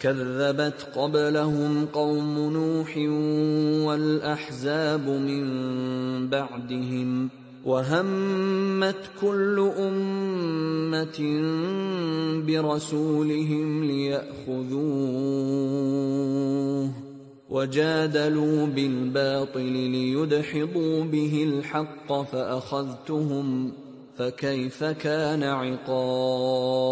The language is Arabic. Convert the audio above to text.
كذبت قبلهم قوم نوح والأحزاب من بعدهم وهمت كل أمة برسولهم ليأخذوه وجادلوا بالباطل ليدحضوا به الحق فأخذتهم فكيف كان عقاب